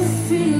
to feel